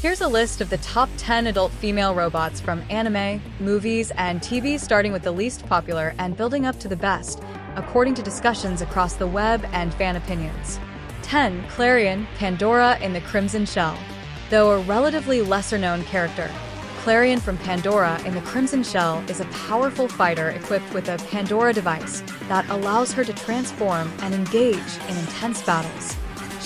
Here's a list of the top 10 adult female robots from anime, movies, and TV, starting with the least popular and building up to the best, according to discussions across the web and fan opinions. 10. Clarion, Pandora in the Crimson Shell. Though a relatively lesser known character, Clarion from Pandora in the Crimson Shell is a powerful fighter equipped with a Pandora device that allows her to transform and engage in intense battles.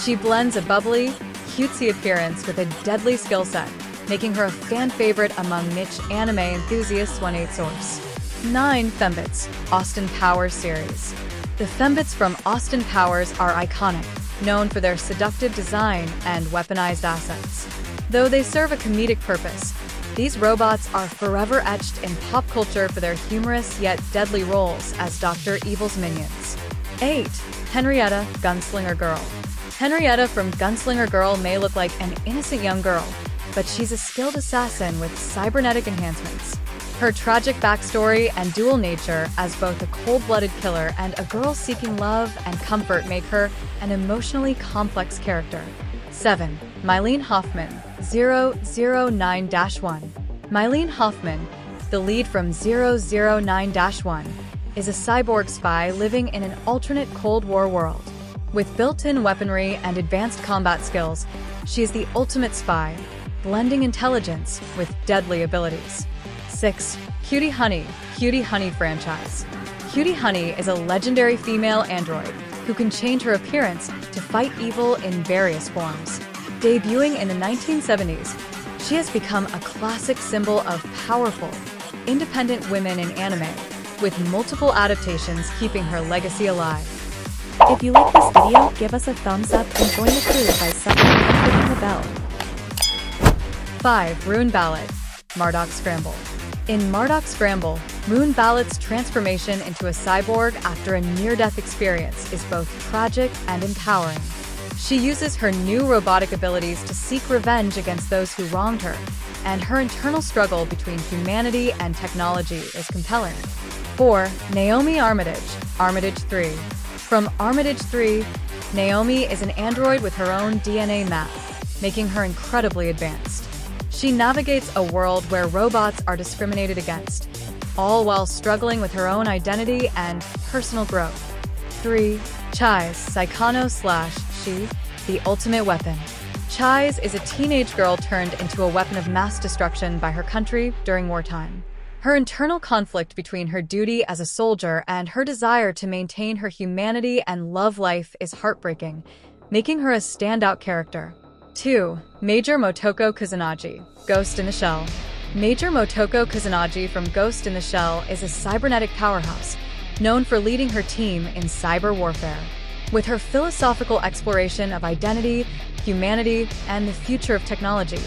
She blends a bubbly, cutesy appearance with a deadly skill set, making her a fan favorite among niche anime enthusiasts, 1-8 source. 9. Fembots, Austin Powers series. The Fembots from Austin Powers are iconic, known for their seductive design and weaponized assets. Though they serve a comedic purpose, these robots are forever etched in pop culture for their humorous yet deadly roles as Dr. Evil's minions. 8. Henrietta, Gunslinger Girl. Henrietta from Gunslinger Girl may look like an innocent young girl, but she's a skilled assassin with cybernetic enhancements. Her tragic backstory and dual nature as both a cold-blooded killer and a girl seeking love and comfort make her an emotionally complex character. 7. Mylene Hoffman, 009-1 Mylene Hoffman, the lead from 009-1, is a cyborg spy living in an alternate Cold War world. With built-in weaponry and advanced combat skills, she is the ultimate spy, blending intelligence with deadly abilities. 6. Cutie Honey, Cutie Honey franchise. Cutie Honey is a legendary female android who can change her appearance to fight evil in various forms. Debuting in the 1970s, she has become a classic symbol of powerful, independent women in anime, with multiple adaptations keeping her legacy alive. If you like this video, give us a thumbs up and join the crew by subbing and clicking the bell. 5. Rune Balot Mardock Scramble In Mardock Scramble, Rune Balot's transformation into a cyborg after a near-death experience is both tragic and empowering. She uses her new robotic abilities to seek revenge against those who wronged her, and her internal struggle between humanity and technology is compelling. 4. Naomi Armitage Armitage 3 from Armitage 3, Naomi is an android with her own DNA map, making her incredibly advanced. She navigates a world where robots are discriminated against, all while struggling with her own identity and personal growth. 3. Chise, Saikano slash She, the ultimate weapon. Chise is a teenage girl turned into a weapon of mass destruction by her country during wartime. Her internal conflict between her duty as a soldier and her desire to maintain her humanity and love life is heartbreaking, making her a standout character. 2. Major Motoko Kusanagi, Ghost in the Shell. Major Motoko Kusanagi from Ghost in the Shell is a cybernetic powerhouse, known for leading her team in cyber warfare. With her philosophical exploration of identity, humanity, and the future of technology,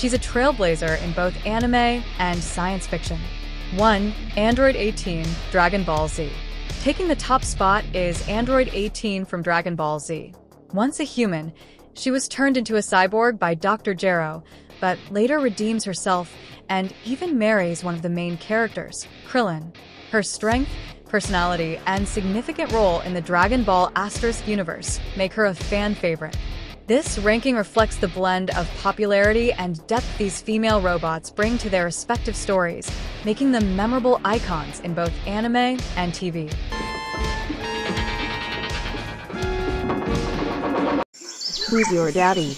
she's a trailblazer in both anime and science fiction. 1. Android 18 Dragon Ball Z. Taking the top spot is Android 18 from Dragon Ball Z. Once a human, she was turned into a cyborg by Dr. Gero, but later redeems herself and even marries one of the main characters, Krillin. Her strength, personality, and significant role in the Dragon Ball Asterisk universe make her a fan favorite. This ranking reflects the blend of popularity and depth these female robots bring to their respective stories, making them memorable icons in both anime and TV. Who's your daddy?